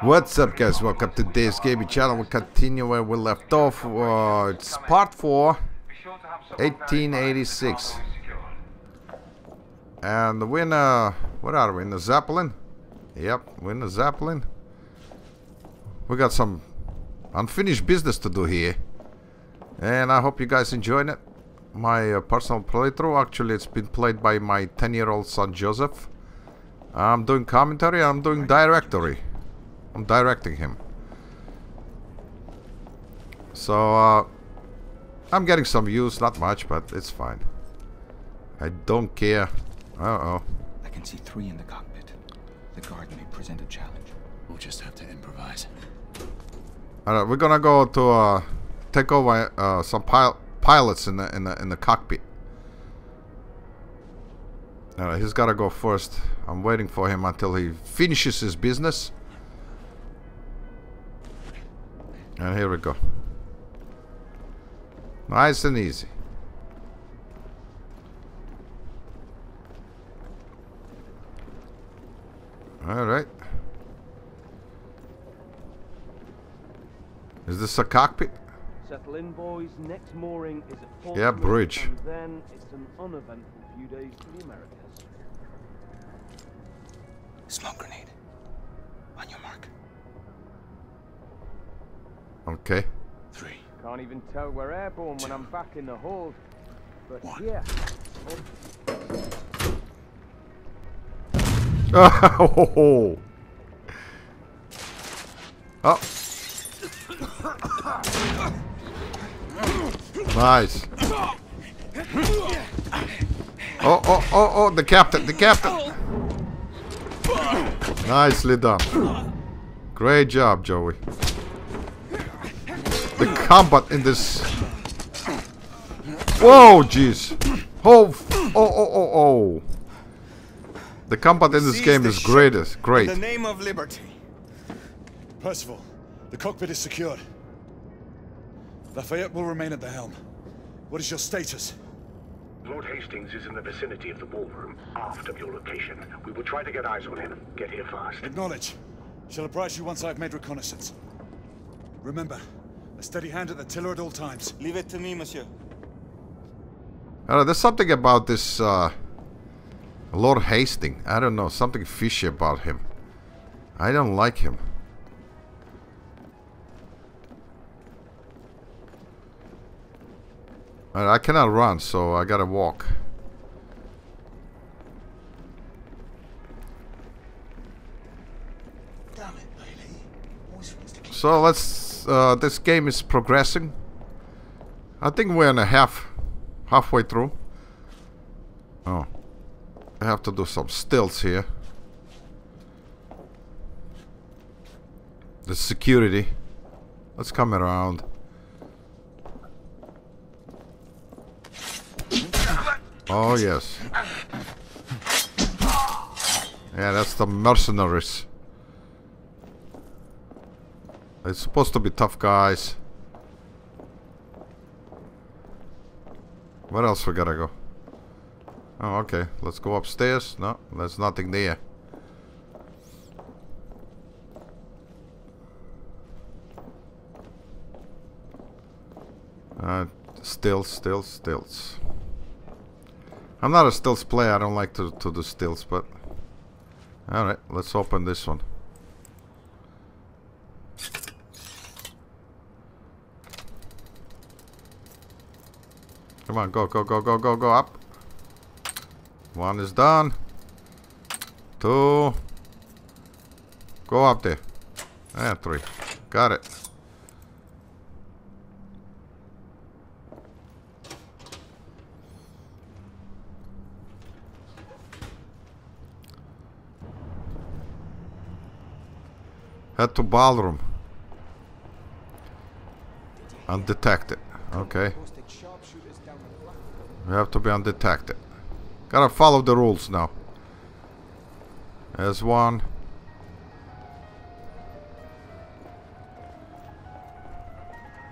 What's up guys, welcome to today's gaming channel. We continue where we left off. Uh, it's part 4, 1886. And we're in a, what are we, in the Zeppelin? Yep, we're in the Zeppelin. We got some unfinished business to do here. And I hope you guys enjoying it. My uh, personal playthrough, actually it's been played by my 10 year old son Joseph. I'm doing commentary, I'm doing directory. I'm directing him. So, uh, I'm getting some views, not much, but it's fine. I don't care. Uh-oh. I can see three in the cockpit. The guard may present a challenge. We'll just have to improvise. Alright, we're gonna go to, uh, take over, uh, some pil pilots in the, in the, in the cockpit. Alright, he's gotta go first. I'm waiting for him until he finishes his business. And here we go. Nice and easy. Alright. Is this a cockpit? Settle in, boys. Next mooring is at. Yeah, bridge. And then it's an uneventful few days to the Americas. Okay. Three. Can't even tell we're airborne when I'm back in the hold. But One. yeah. Oh. Oh. Nice. Oh, oh, oh, oh, the captain, the captain. Nicely done. Great job, Joey. The combat in this... Whoa, jeez. Oh, oh, oh, oh, oh. The combat in this game is greatest. Great. In the name of liberty. Percival, the cockpit is secured. Lafayette will remain at the helm. What is your status? Lord Hastings is in the vicinity of the ballroom, aft of your location. We will try to get eyes on him. Get here fast. Acknowledge. Shall apprise you once I've made reconnaissance. Remember, a steady hand at the tiller at all times. Leave it to me, monsieur. Uh, there's something about this uh, Lord Hastings. I don't know. Something fishy about him. I don't like him. Uh, I cannot run, so I gotta walk. Damn it, Bailey. Always wants to keep So let's. Uh, this game is progressing. I think we're in a half, halfway through. Oh, I have to do some stills here. The security. Let's come around. Oh yes. Yeah, that's the mercenaries. It's supposed to be tough guys. Where else we gotta go? Oh, okay. Let's go upstairs. No, there's nothing there. Uh, stills, stills, stills. I'm not a stills player. I don't like to, to do stills, but... Alright, let's open this one. Come on, go, go, go, go, go, go up. One is done. Two. Go up there. And three. Got it. Head to ballroom. Undetected. Okay. We have to be undetected. Gotta follow the rules now. There's one.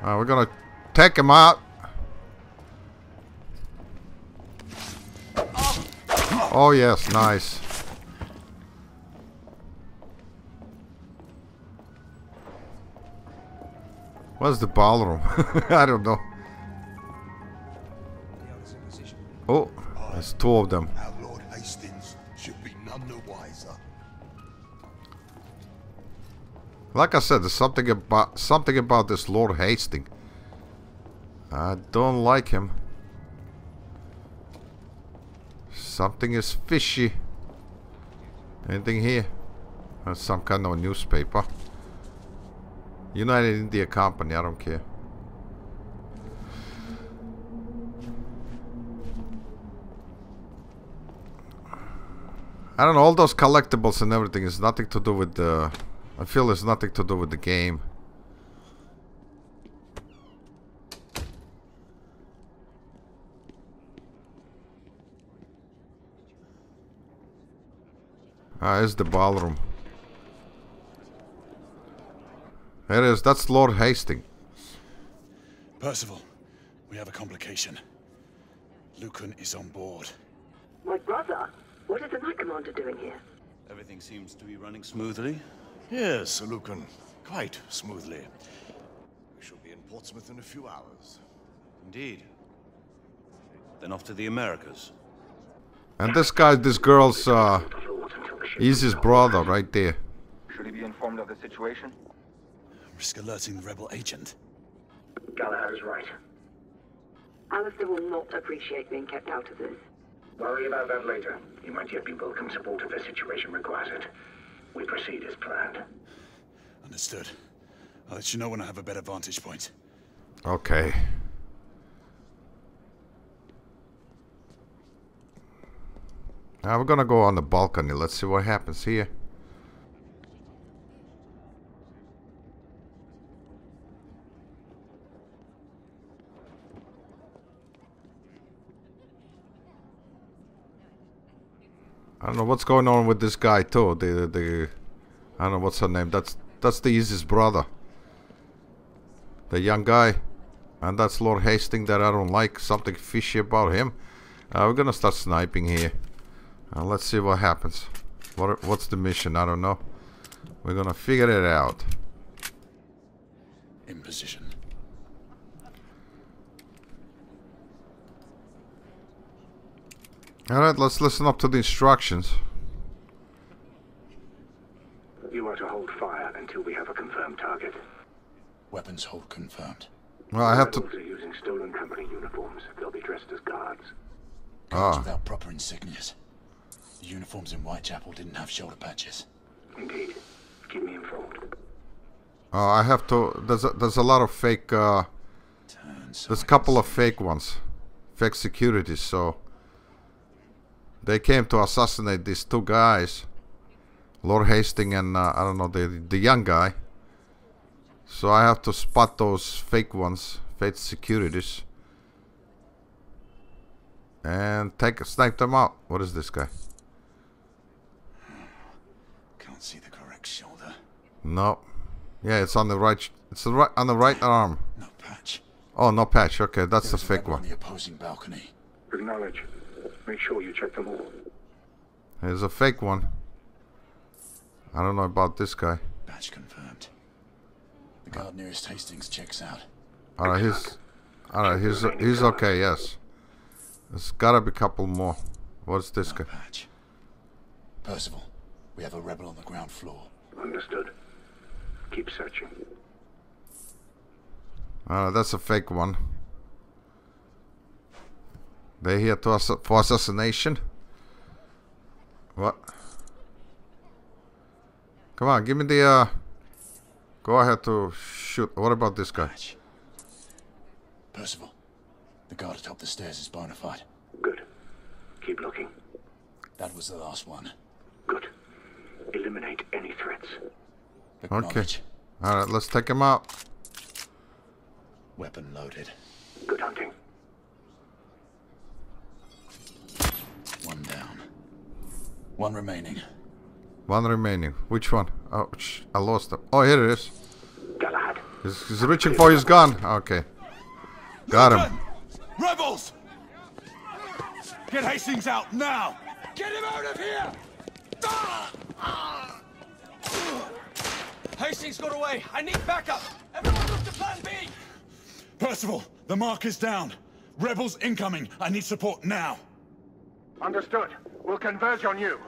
Uh, we're gonna take him out. Oh yes, nice. Where's the ballroom? I don't know. Two of them. Our Lord Hastings should be none the wiser. Like I said, there's something about something about this Lord Hastings. I don't like him. Something is fishy. Anything here? That's some kind of newspaper. United India Company, I don't care. I don't know, all those collectibles and everything is nothing to do with the... I feel it's nothing to do with the game. Ah, it's the ballroom. There it is. That's Lord Hastings. Percival, we have a complication. Lucan is on board. My brother? What is the Knight Commander doing here? Everything seems to be running smoothly. Yes, Sir Lucan. Quite smoothly. We shall be in Portsmouth in a few hours. Indeed. Then off to the Americas. And this guy, this girl's, uh, he's his brother right there. Should he be informed of the situation? Risk alerting the rebel agent. Galahad is right. Alistair will not appreciate being kept out of this. Worry about that later. You might yet be welcome support if the situation requires it. We proceed as planned. Understood. I'll let you know when I have a better vantage point. Okay. Now we're gonna go on the balcony. Let's see what happens here. I don't know what's going on with this guy too. The the I don't know what's her name. That's that's the easiest brother. The young guy. And that's Lord Hastings that I don't like. Something fishy about him. Uh, we're gonna start sniping here. Uh, let's see what happens. What what's the mission? I don't know. We're gonna figure it out. In position. Alright, let's listen up to the instructions. You are to hold fire until we have a confirmed target. Weapons hold confirmed. Well, I have to... Rebels are using stolen company uniforms. They'll be dressed as guards. Guards Ah. without proper insignias. The uniforms in Whitechapel didn't have shoulder patches. Indeed. Keep me informed. Uh, I have to... There's a, there's a lot of fake... Uh, Turn so there's a couple of fake ones. Fake securities, so... They came to assassinate these two guys. Lord Hastings and, uh, I don't know, the, the young guy. So I have to spot those fake ones. Fake securities. And take snipe them out. What is this guy? Can't see the correct shoulder. No. Yeah, it's on the right. It's the right on the right arm. No patch. Oh, no patch. Okay, that's the There's a fake rebel on one. the opposing balcony. Acknowledge. Make sure you check them all. There's a fake one. I don't know about this guy. Patch confirmed. The guard nearest Hastings checks out. All right, he's. All right, he's he's okay. Yes. There's gotta be a couple more. What's this No guy? patch. Percival, we have a rebel on the ground floor. Understood. Keep searching. Uh, that's a fake one. They here to ass for assassination. What? Come on, give me the. uh... Go ahead to shoot. What about this guy? Patch. Percival, the guard atop the stairs is bona fide. Good. Keep looking. That was the last one. Good. Eliminate any threats. Okay. Acknowledge. All right, let's take him out. Weapon loaded. Good hunting. One down. One remaining. One remaining. Which one? Oh, sh I lost him. Oh, here it is. Galahad. He's, he's reaching for his gun. Okay. Got him. Rebels! Get Hastings out now! Get him out of here! Ah! Hastings got away. I need backup. Everyone look to plan B! Percival, the mark is down. Rebels incoming. I need support now. Understood. We'll converge on you.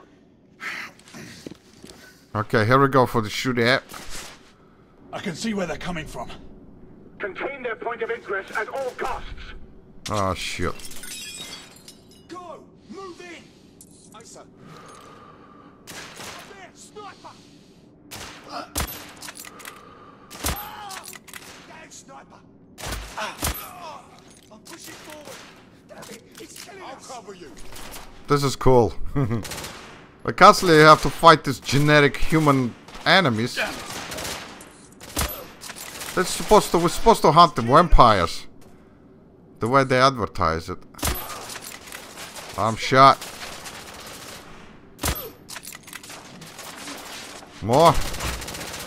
Okay, here we go for the shoot app. I can see where they're coming from. Contain their point of ingress at all costs. Oh shit. Go! Move in! Aye, sir. There! Sniper! Ah, Damn sniper! Ah. I'm pushing forward! Damn it! It's killing I'll cover you! This is cool. but constantly have to fight these generic human enemies. That's supposed to we're supposed to hunt the vampires. The way they advertise it. I'm shot. More?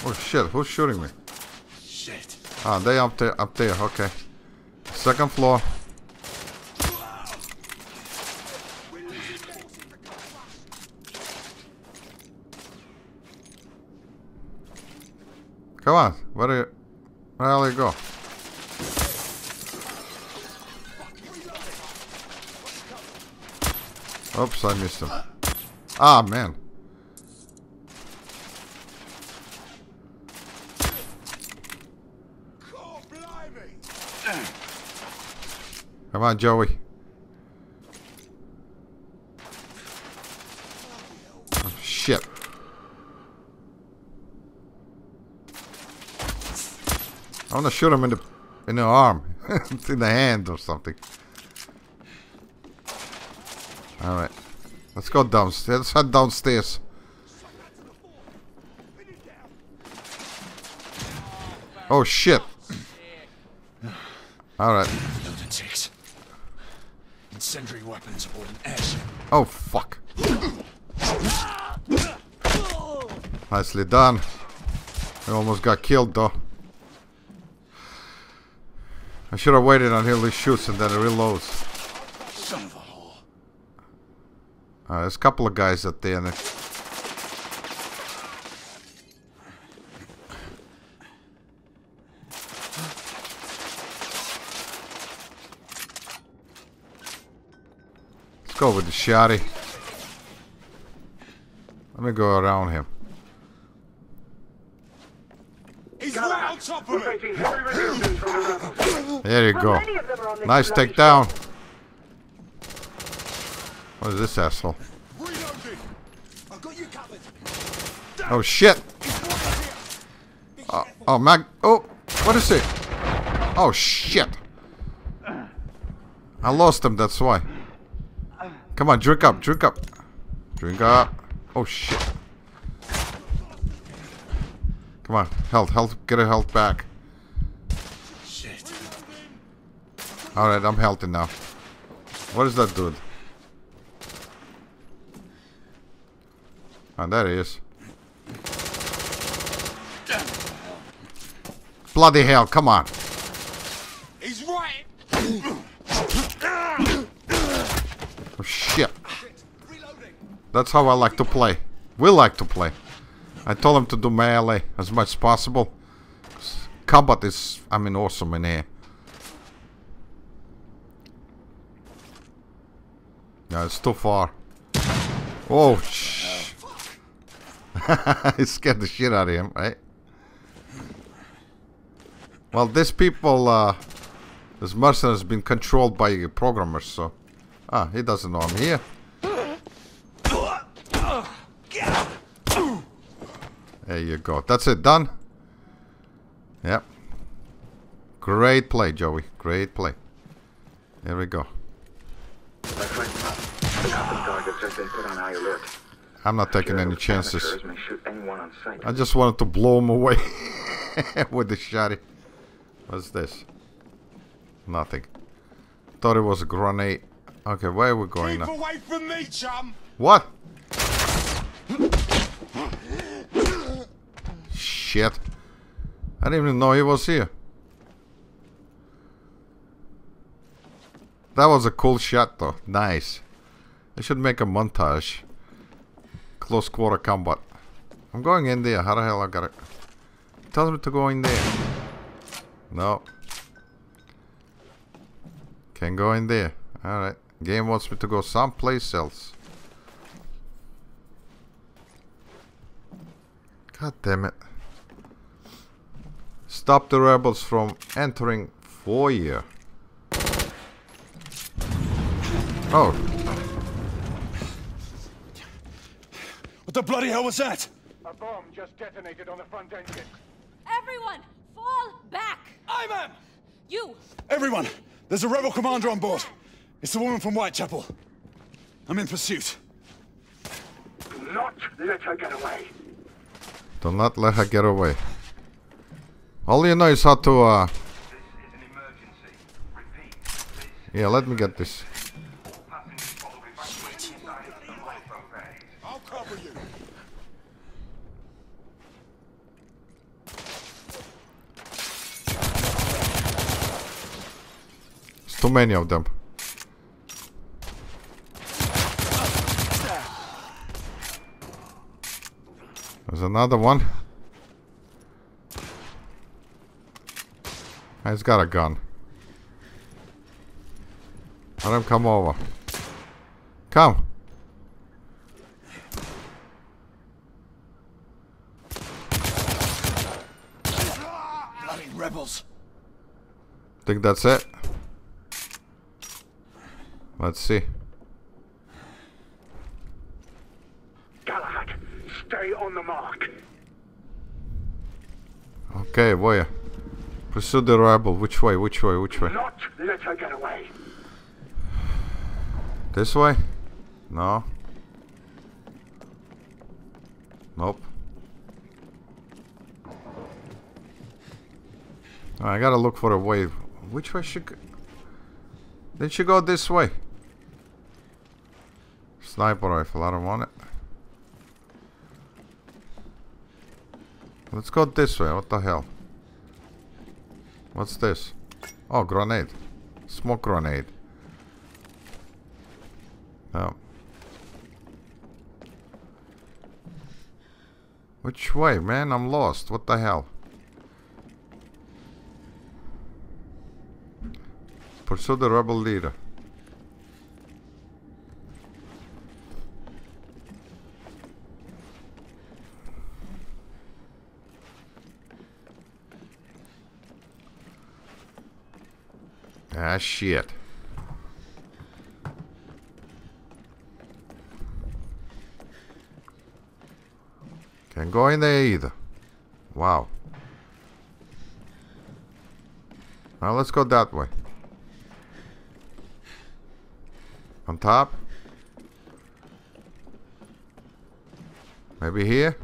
Oh shit, who's shooting me? Shit! Ah, they up there up there, okay. Second floor. Come on, where do you where hell you go? Oops, I missed him. Ah man. Come on, Joey. Oh, shit. I want to shoot him in the in the arm, in the hand or something. All right, let's go downstairs. Let's head downstairs. Oh shit! All right. Lunatics. Incendiary weapons aboard an airship. Oh fuck! Nicely done. I almost got killed though. I should have waited until he shoots and then he reloads. Son of a whore. Uh, there's a couple of guys up there. And they- Let's go with the shotty. Let me go around him. He's right on top of We're There you Well, go. many of them are on this Nice bloody takedown. What is this asshole? Reloading! I've got you covered! Oh shit! Oh, oh mag. Oh, what is it? Oh shit! I lost him. That's why. Come on, drink up, drink up, drink up. Oh shit! Come on, health, health, get a health back. Shit. All right, I'm healthy now. What is that dude? Oh, there he is. Bloody hell, come on. He's right! Oh, shit. That's how I like to play. We like to play. I told him to do melee as much as possible. Combat is, I mean, awesome in here. Yeah, it's too far. Oh, shh. it scared the shit out of him, right? Well, these people, uh, this mercenary has been controlled by programmers, so... Ah, he doesn't know I'm here. There you go. That's it. Done. Yep. Great play, Joey. Great play. There we go. My friend, the company targets have been put on high alert. I'm not taking any chances. amateurs may shoot anyone on sight. I just wanted to blow him away with the shotty. What's this? Nothing. Thought it was a grenade. Okay, where are we going Keep now? away from me, chum! What? Shit. I didn't even know he was here. That was a cool shot though. Nice. I should make a montage. Close quarter combat. I'm going in there. How the hell I got it? Tells me to go in there. No. Can go in there. Alright. Game wants me to go someplace else. God damn it. Stop the rebels from entering foyer. Oh, What the bloody hell was that? A bomb just detonated on the front engine. Everyone, fall back! Ivan! You! Everyone, there's a rebel commander on board. It's the woman from Whitechapel. I'm in pursuit. Do not let her get away. do not let her get away. All you know is how to, uh... Yeah, let me get this. I'll cover you. There's too many of them. There's another one. He's got a gun. Let him come over. Come. Bloody rebels. Think that's it? Let's see. Galahad, stay on the mark. Okay, boy. Pursue the rebel. Which way? Which way? Which way? not let her get away. This way? No. Nope. I gotta look for a way. Which way should? Did she go this way? Sniper rifle. I don't want it. Let's go this way. What the hell? What's this? Oh, grenade. Smoke grenade. Oh. Which way, man? I'm lost. What the hell? Pursue the rebel leader. Ah, shit. Can't go in there either. Wow. Now let's go that way. On top? Maybe here?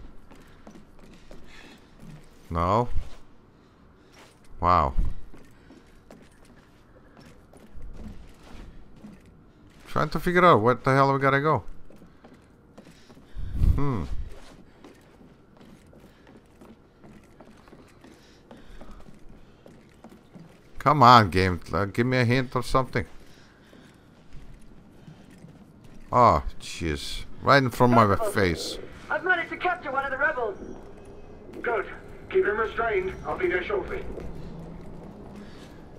No. Wow. Trying to figure out where the hell we gotta go. Hmm. Come on, game. Uh, give me a hint or something. Oh, jeez. Right in front of my face. I've managed to capture one of the rebels. Good. Keep him restrained. I'll be there shortly.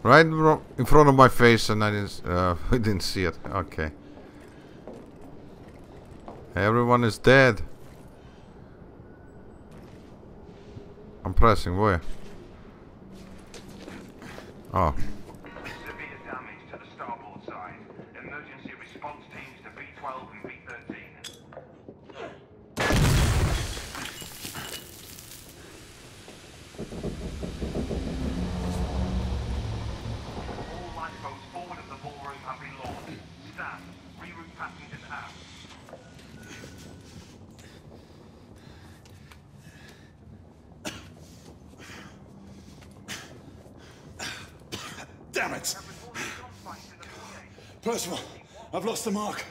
Right in front of my face and I didn't, uh, I didn't see it. Okay. Everyone is dead. I'm pressing where? Oh. Severe damage to the starboard side. Emergency response teams to B12 and B13. All lifeboats forward of the ballroom have been launched. Staff, reroute passengers out. Damn it! Percival, I've lost the mark.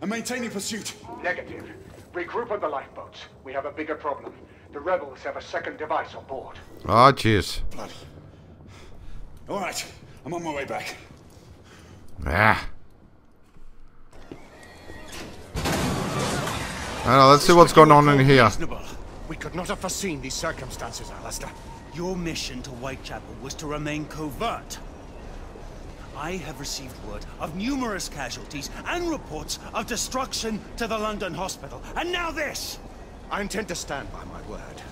I'm maintaining pursuit. Negative. Regroup on the lifeboats. We have a bigger problem. The rebels have a second device on board. Oh, jeez. Bloody. All right, I'm on my way back. Ah. Alright, let's see what's going on in here. Reasonable. We could not have foreseen these circumstances, Alistair. Your mission to Whitechapel was to remain covert. I have received word of numerous casualties and reports of destruction to the London hospital. And now this! I intend to stand by my word.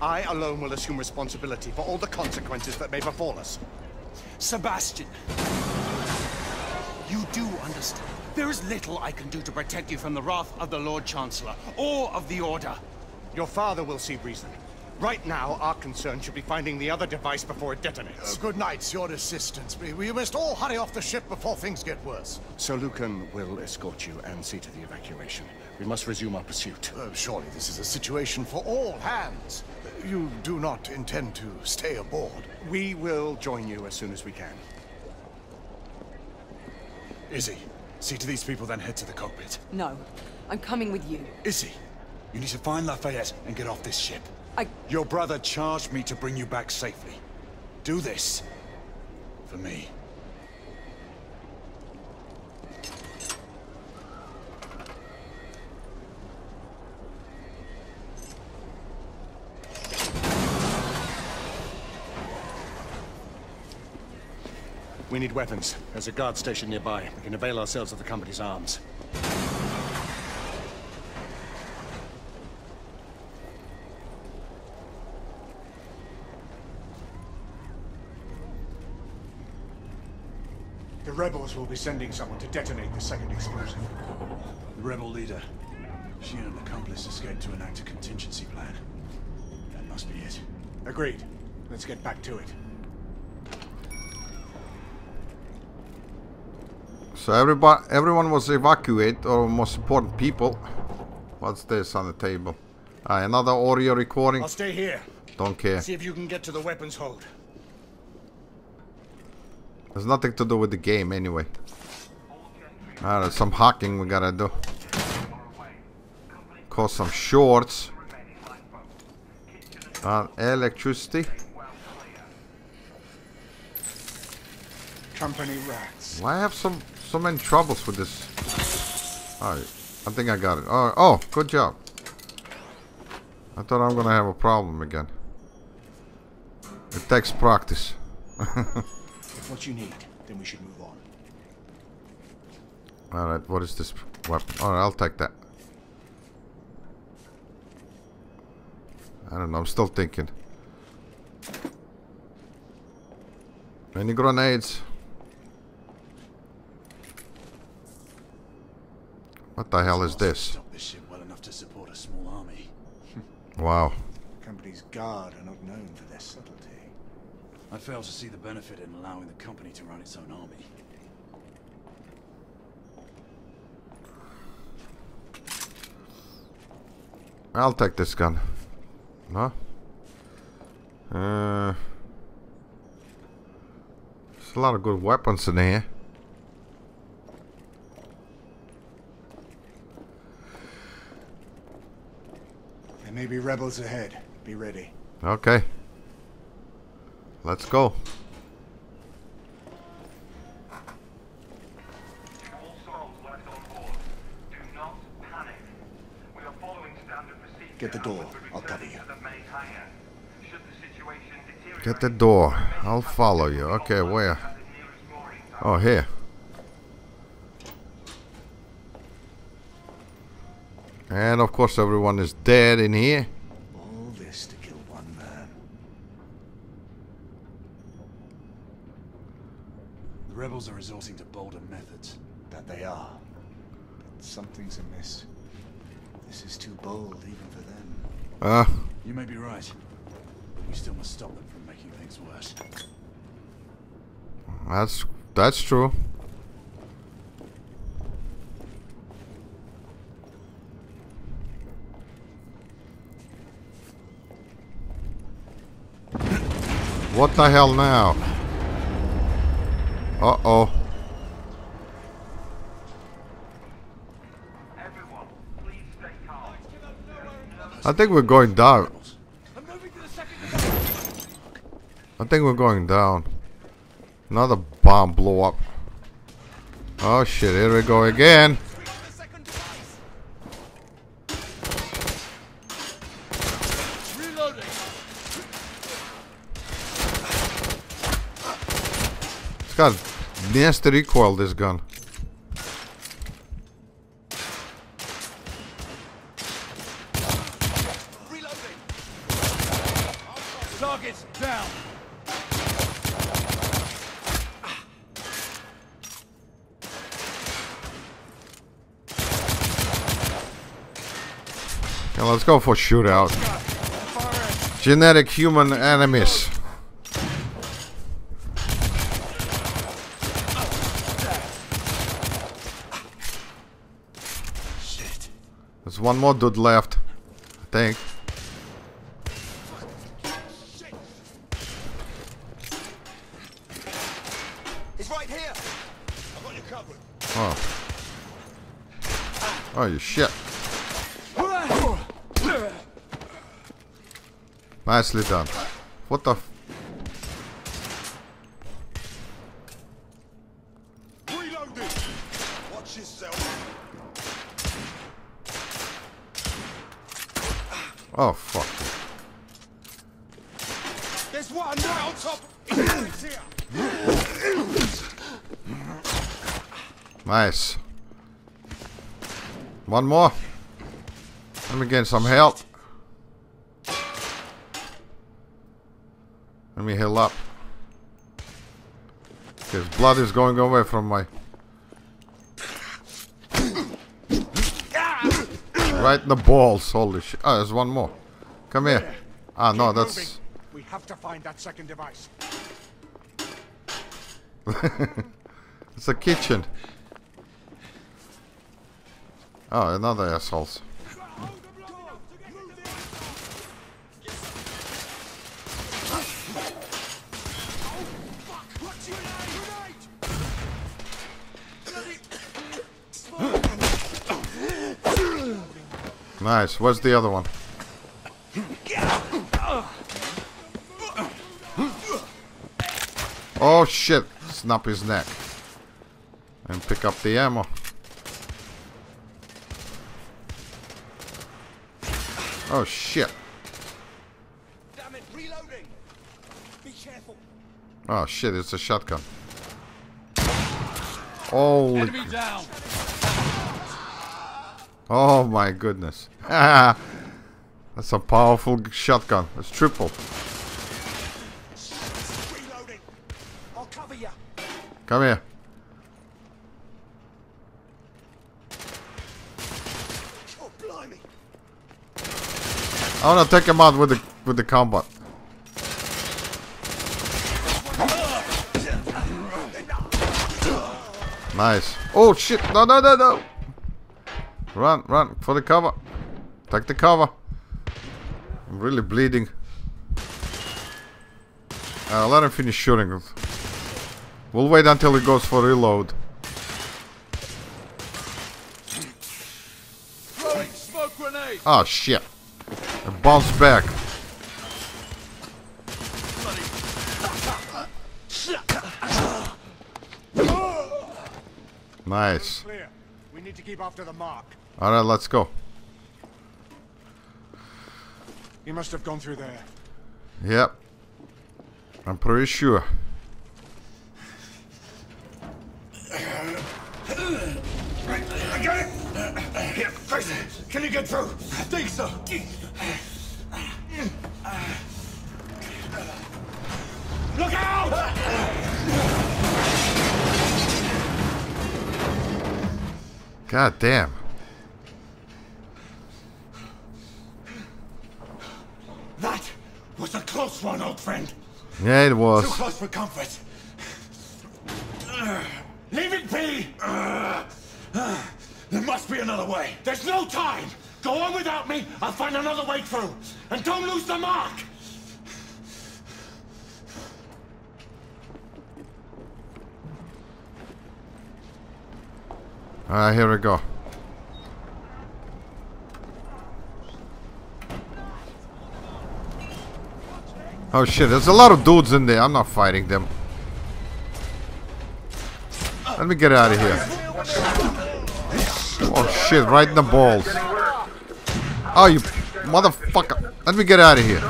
I alone will assume responsibility for all the consequences that may befall us. Sebastian, you do understand. There is little I can do to protect you from the wrath of the Lord Chancellor or of the Order. Your father will see reason. Right now, our concern should be finding the other device before it detonates. Uh, good night, your assistance. We, we must all hurry off the ship before things get worse. Sir Lucan will escort you and see to the evacuation. We must resume our pursuit. Uh, surely this is a situation for all hands. You do not intend to stay aboard. We will join you as soon as we can. Izzy, see to these people, then head to the cockpit. No, I'm coming with you. Izzy, you need to find Lafayette and get off this ship. I... Your brother charged me to bring you back safely. Do this. For me. We need weapons. There's a guard station nearby. We can avail ourselves of the company's arms. Rebels will be sending someone to detonate the second explosive. The rebel leader. She and an accomplice escaped to enact a contingency plan. That must be it. Agreed. Let's get back to it. So everybody, everyone was evacuated, or most important people. What's this on the table? Ah, another audio recording. I'll stay here. Don't care. See if you can get to the weapons hold. There's nothing to do with the game anyway. There's some hacking we gotta do. Cause some shorts. Uh, electricity. Company rats. Why I have some so many troubles with this? Alright, I think I got it. Oh, oh, good job. I thought I'm gonna have a problem again. It takes practice. What you need, then we should move on. Alright, what is this weapon? Alright, I'll take that. I don't know, I'm still thinking. Any grenades? What the hell is this? Stop this ship well enough to support a small army. Wow. Company's guard are not known for their subtlety. I fail to see the benefit in allowing the company to run its own army. I'll take this gun. No? Uh, there's a lot of good weapons in here. There may be rebels ahead. Be ready. Okay. Standard go. Get the door. and will be I'll cover you. to the main hangar. Should the situation deteriorate, Get the door. I'll follow you. Okay, where? at the nearest mooring site. Oh, here. And of course everyone is dead in here. All this to kill one man. The rebels are resorting to bolder methods. That they are. But something's amiss. This is too bold even for them. Uh, You may be right. But we still must stop them from making things worse. That's that's true. What the hell now? Uh-oh. Everyone, please stay calm. I think we're going down. I think we're going down. Another bomb blow up. Oh shit, here we go again. It's got nasty recoil, this gun. Go for shootout. Genetic human enemies. There's one more dude left, I think. He's right here. I've got you covered. Oh. Oh, you shit. Nicely done. What the f- Reloading. Watch yourself. Oh, fuck. There's one right on top. It's here. Nice. One more. Let me get some help. Let me heal up. Because blood is going away from my... Right in the balls. Holy shit. Oh, there's one more. Come here. Ah, no, that's... We have to find that second device. It's a kitchen. Oh, another assholes. Nice. Where's the other one? Oh shit! Snap his neck. And pick up the ammo. Oh shit. Damn it, reloading. Be careful. Oh shit, it's a shotgun. Holy. Enemy down. Oh my goodness. That's a powerful shotgun. It's triple. Come here. I wanna take him out with the with the combat. Nice. Oh shit! No no no no! Run, run for the cover. Take the cover. I'm really bleeding. Uh, let him finish shooting. We'll wait until he goes for reload. Oh shit! It bounced back. Nice. We need to keep after the mark. Alright, let's go. He must have gone through there. Yep. I'm pretty sure. I got it. Here, Chris, can you get through? I think so. Look out! God damn. That was a close one, old friend. Yeah, it was. Too close for comfort. Leave it be! There must be another way. There's no time! Go on without me, I'll find another way through. And don't lose the mark! Alright, here we go. Oh shit, there's a lot of dudes in there. I'm not fighting them. Let me get out of here. Oh shit, right in the balls. Oh, you motherfucker. Let me get out of here.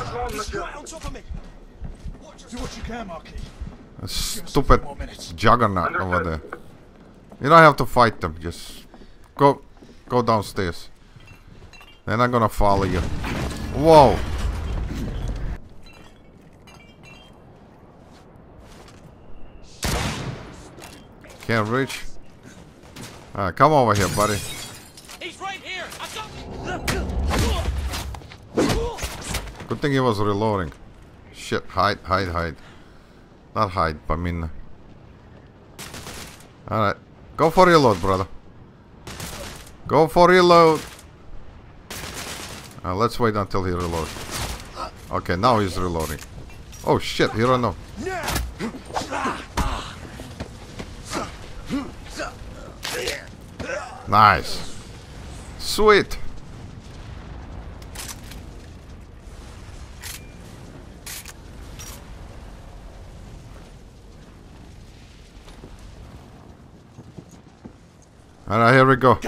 A stupid juggernaut over there. You don't have to fight them. Just go, go downstairs. They're not gonna follow you. Whoa! Can't reach. Alright, come over here, buddy. He's right here! Good thing he was reloading. Shit, hide, hide, hide. Not hide, I mean... Alright. Go for reload, brother. Go for reload. Uh, let's wait until he reloads. Okay, now he's reloading. Oh shit, he ran off. Nice. Sweet. Alright, here we go.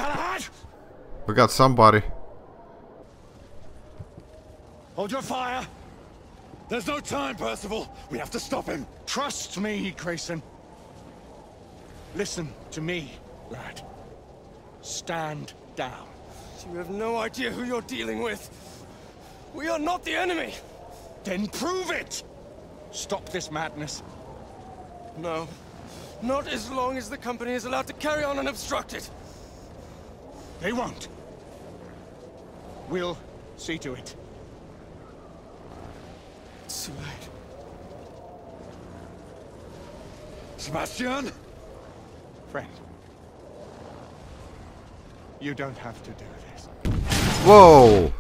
We got somebody. Hold your fire! There's no time, Percival! We have to stop him! Trust me, Grayson. Listen to me, lad. Stand down. You have no idea who you're dealing with. We are not the enemy. Then prove it! Stop this madness. No. Not as long as the company is allowed to carry on unobstructed. They won't. We'll see to it. It's too late. Sebastian? Friend. You don't have to do this. Whoa!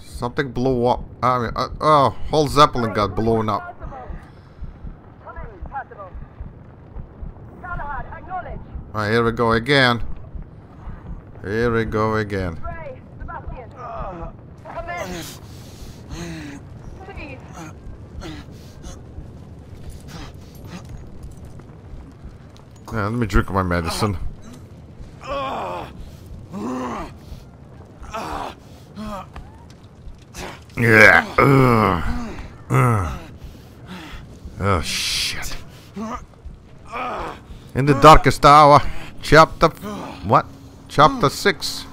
Something blew up. I mean, uh, oh, whole Zeppelin got blown up. Alright, here we go again. Here we go again. Yeah, let me drink my medicine. Yeah. Oh shit. In the darkest hour, chapter what? Chapter six.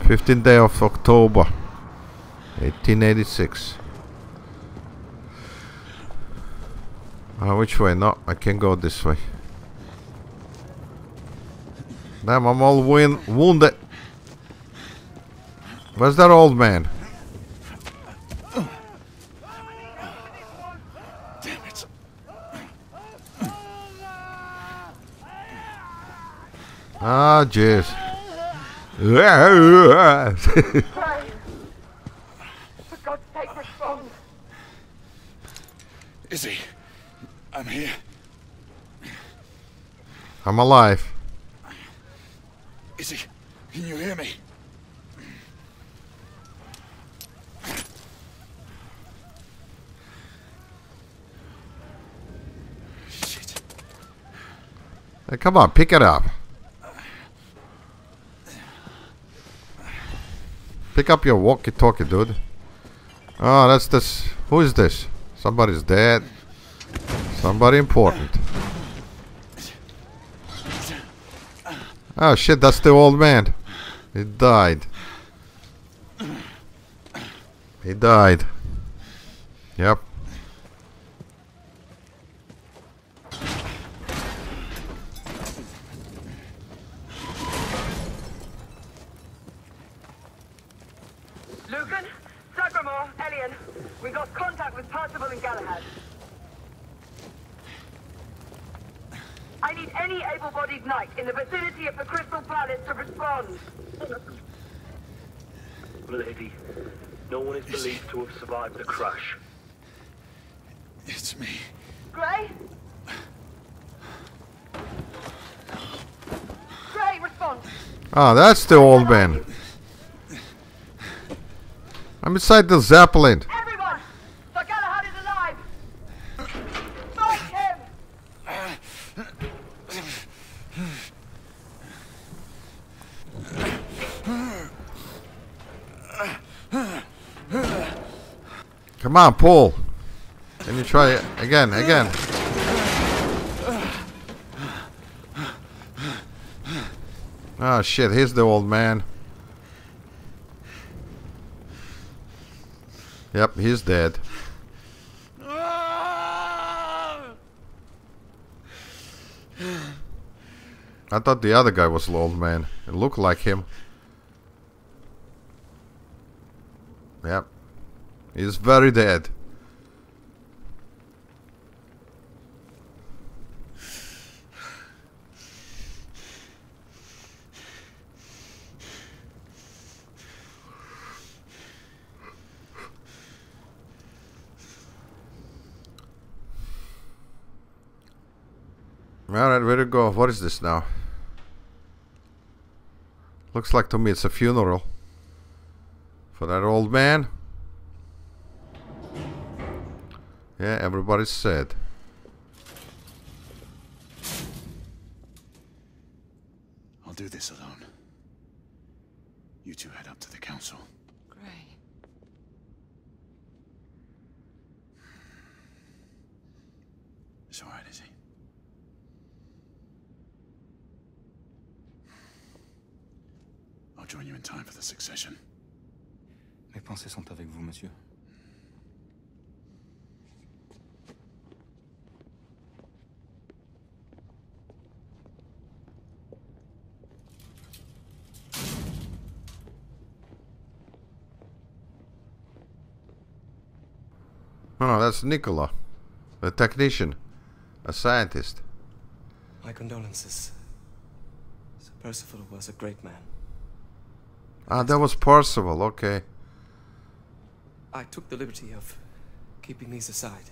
15th day of October, 1886. Uh, which way? No, I can't go this way. Damn, I'm all wounded. Where's that old man? Damn it. Ah, jeez. For God's sake, respond. Izzy, I'm here. I'm alive. Izzy, can you hear me? Shit. Hey, come on, pick it up. Pick up your walkie-talkie, dude. Oh, that's this. Who is this? Somebody's dead. Somebody important. Oh shit, that's the old man. He died. He died. Yep. Lucan, Sagramore, Elian, we got contact with Percival and Galahad. I need any able-bodied knight in the vicinity of the Crystal Palace to respond. Lady, no one is believed to have survived the crash. It's me. Gray? Gray, respond. Ah, that's the old man. I'm inside the Zeppelin. Everyone! Sir Galahad is alive! Fight him! Come on, Paul. Can you try it again? Again. Oh shit, here's the old man. Yep, he's dead. I thought the other guy was the old man. It looked like him. Yep. He's very dead. Alright, where to go? What is this now? Looks like to me it's a funeral. For that old man. Yeah, everybody's sad. I'll do this alone. You two head up to the council. Gray. It's all right, is he? I'll join you in time for the succession. Mes pensées sont avec vous, monsieur. No, no, that's Nikola. A technician. A scientist. My condolences. Sir Percival was a great man. Ah, that was Percival, okay. I took the liberty of keeping these aside.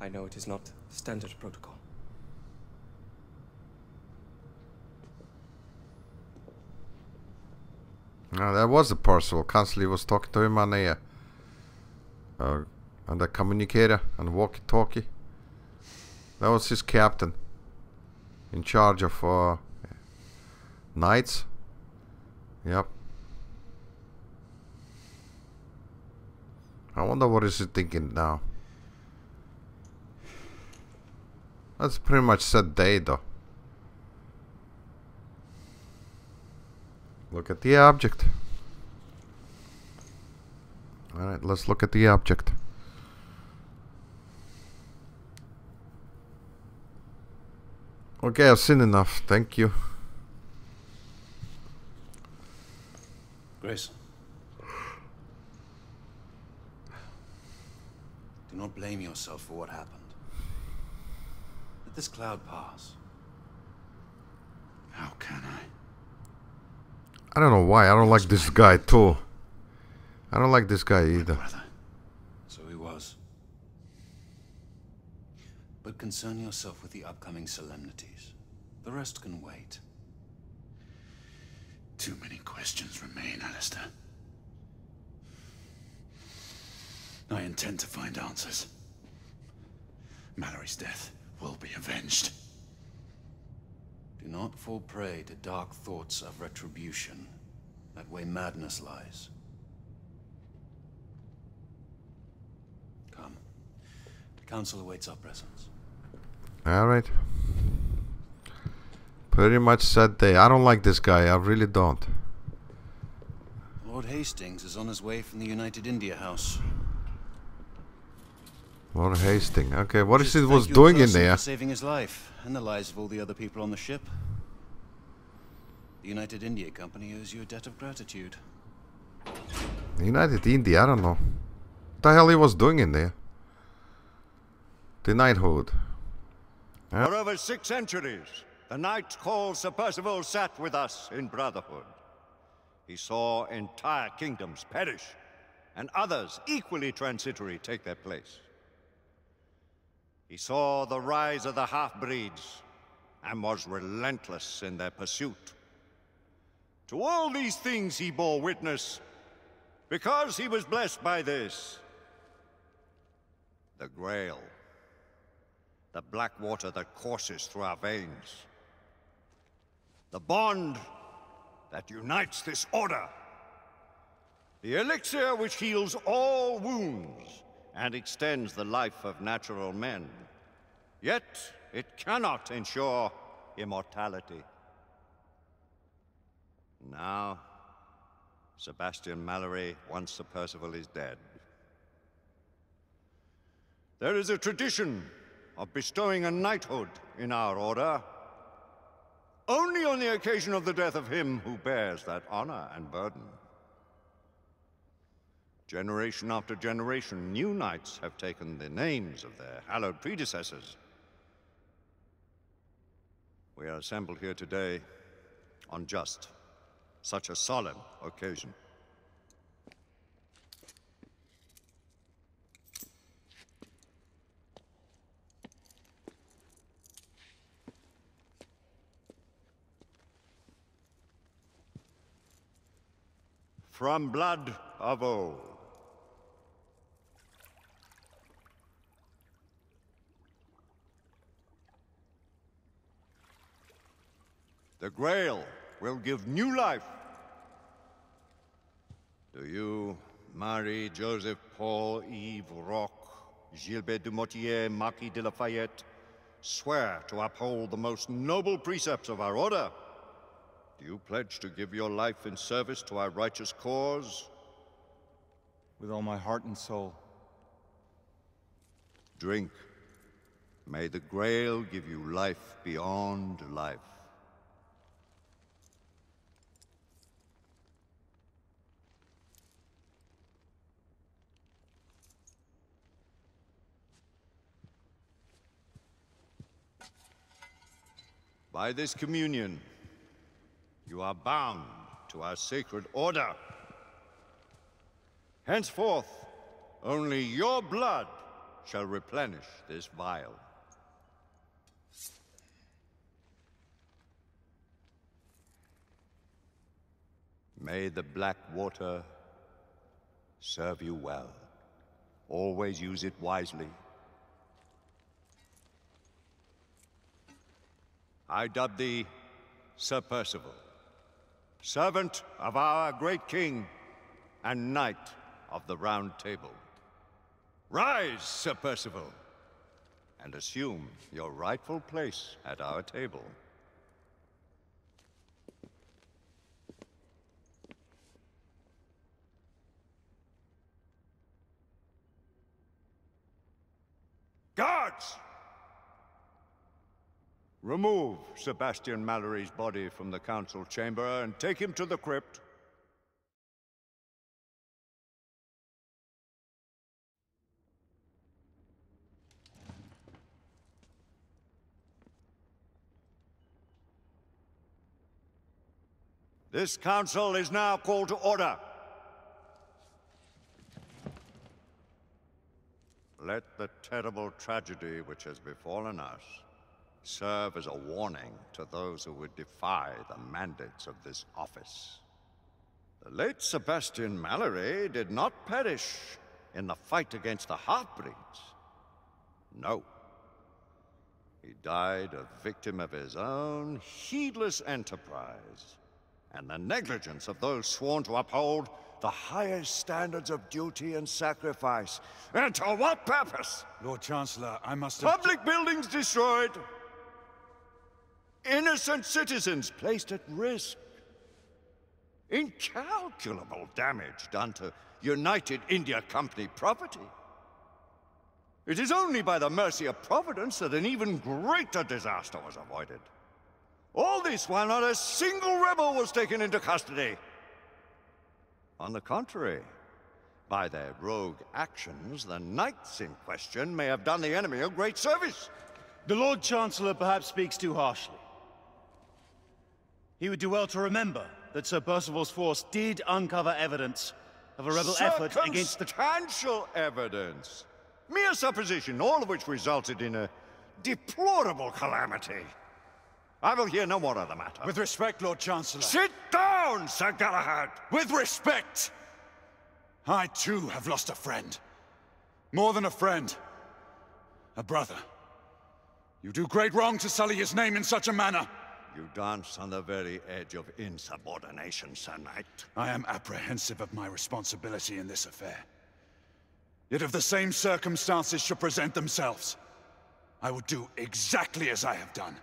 I know it is not standard protocol. No, that was the Percival. Constantly was talking to him on the, uh, uh, on the communicator and walkie-talkie. That was his captain. In charge of, uh, knights. Yep. I wonder what is he thinking now. That's pretty much set day though. Look at the object. Alright, let's look at the object. Okay, I've seen enough. Thank you. Grace. Do not blame yourself for what happened. Let this cloud pass. How can I? I don't know why. I don't like this guy too. I don't like this guy either. So he was. But concern yourself with the upcoming solemnities. The rest can wait. Too many questions remain, Alistair. I intend to find answers. Mallory's death will be avenged. Do not fall prey to dark thoughts of retribution. That way madness lies. Come. The council awaits our presence. Alright. Pretty much said they. I don't like this guy. I really don't. Lord Hastings is on his way from the United India House. Lord Hastings. Okay, what is Just it was doing in there? Saving his life and the lives of all the other people on the ship. The United India Company owes you a debt of gratitude. United India, I don't know. What the hell he was doing in there? The knighthood. Yeah. For over six centuries, the Knight called Sir Percival sat with us in brotherhood. He saw entire kingdoms perish, and others equally transitory take their place. He saw the rise of the half-breeds, and was relentless in their pursuit. To all these things he bore witness, because he was blessed by this. The Grail. The black water that courses through our veins. The bond that unites this order. The elixir which heals all wounds and extends the life of natural men. Yet, it cannot ensure immortality. Now, Sebastian Mallory, once Sir Percival is dead. There is a tradition of bestowing a knighthood in our order only on the occasion of the death of him who bears that honor and burden. Generation after generation, new knights have taken the names of their hallowed predecessors. We are assembled here today on just such a solemn occasion. From blood of old. The Grail will give new life. Do you, Marie Joseph Paul Yves Roch, Gilbert du Motier, Marquis de Lafayette, swear to uphold the most noble precepts of our order? Do you pledge to give your life in service to our righteous cause? With all my heart and soul. Drink. May the Grail give you life beyond life. By this communion, you are bound to our sacred order. Henceforth, only your blood shall replenish this vial. May the black water serve you well. Always use it wisely. I dub thee Sir Percival, servant of our great king and knight of the Round Table. Rise, Sir Percival, and assume your rightful place at our table. Guards! Remove Sebastian Mallory's body from the council chamber and take him to the crypt. This council is now called to order. Let the terrible tragedy which has befallen us serve as a warning to those who would defy the mandates of this office. The late Sebastian Mallory did not perish in the fight against the half-breeds. No. He died a victim of his own heedless enterprise and the negligence of those sworn to uphold the highest standards of duty and sacrifice. And to what purpose? Lord Chancellor, I must Public buildings destroyed. Innocent citizens placed at risk. Incalculable damage done to United India Company property. It is only by the mercy of Providence that an even greater disaster was avoided. All this while not a single rebel was taken into custody. On the contrary, by their rogue actions, the knights in question may have done the enemy a great service. The Lord Chancellor perhaps speaks too harshly. He would do well to remember that Sir Percival's force did uncover evidence of a rebel effort against the... Circumstantial evidence. Mere supposition, all of which resulted in a deplorable calamity. I will hear no more of the matter. With respect, Lord Chancellor. Sit down, Sir Galahad! With respect! I too have lost a friend. More than a friend. A brother. You do great wrong to sully his name in such a manner. You dance on the very edge of insubordination, Sir Knight. I am apprehensive of my responsibility in this affair. Yet if the same circumstances should present themselves, I would do exactly as I have done.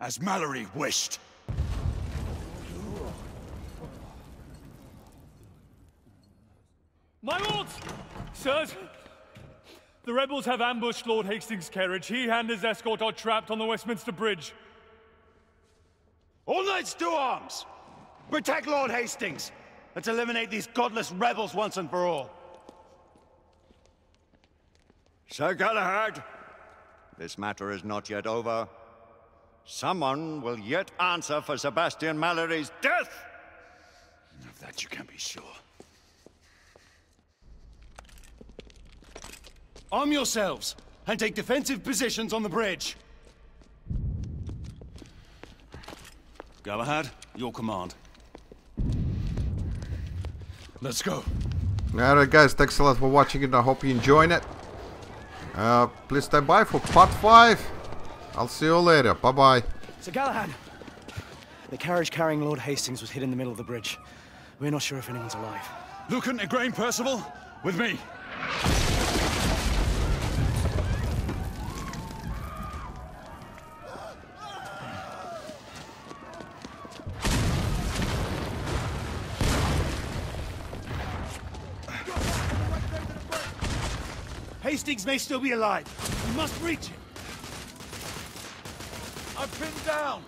As Mallory wished. My lords! Sirs! The rebels have ambushed Lord Hastings' carriage. He and his escort are trapped on the Westminster Bridge. All knights to arms! Protect Lord Hastings! Let's eliminate these godless rebels once and for all. Sir Galahad, this matter is not yet over. Someone will yet answer for Sebastian Mallory's death! Of that you can be sure. Arm yourselves, and take defensive positions on the bridge. Galahad, your command. Let's go. Alright guys, thanks a lot for watching it. I hope you enjoyed it. Uh, please stay by for part 5. I'll see you later. Bye bye. Sir Galahad! The carriage carrying Lord Hastings was hit in the middle of the bridge. We're not sure if anyone's alive. Lucan, Igraine, Percival, with me. Hastings may still be alive. We must reach him. I'm pinned down.